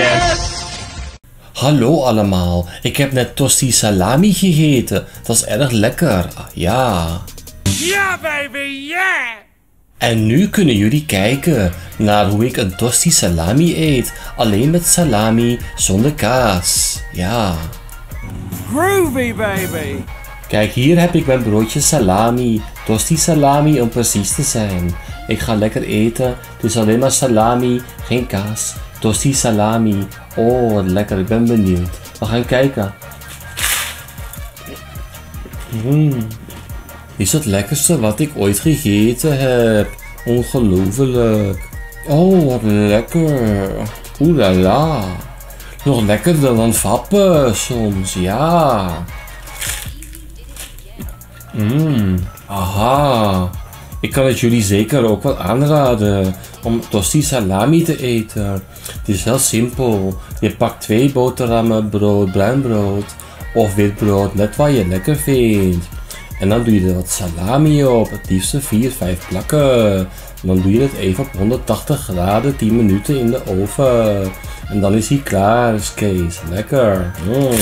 Yes! Hallo allemaal, ik heb net tosti salami gegeten. Dat is erg lekker, ja. Ja, baby, yeah! En nu kunnen jullie kijken naar hoe ik een tosti salami eet. Alleen met salami, zonder kaas. Ja. Groovy, baby! Kijk, hier heb ik mijn broodje salami. Tosti salami om precies te zijn. Ik ga lekker eten. Het is alleen maar salami, geen kaas. Tosti salami. Oh, wat lekker. Ik ben benieuwd. We gaan kijken. Mm. Is het lekkerste wat ik ooit gegeten heb. Ongelooflijk. Oh, wat lekker. Oeh la la. Nog lekkerder dan vappen soms, ja. Mmm, aha. Ik kan het jullie zeker ook wel aanraden om tosti salami te eten. Het is heel simpel. Je pakt twee boterhammen, brood, bruin brood of wit brood, net wat je lekker vindt. En dan doe je er wat salami op, het liefst 4, 5 plakken. En dan doe je het even op 180 graden, 10 minuten in de oven. En dan is hij klaar, is Kees. Lekker. Mm.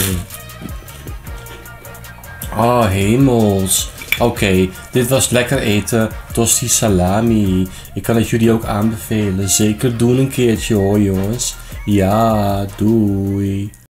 Ah, hemels. Oké, dit was lekker eten. Tosti salami. Ik kan het jullie ook aanbevelen. Zeker doen een keertje hoor jongens. Ja, doei.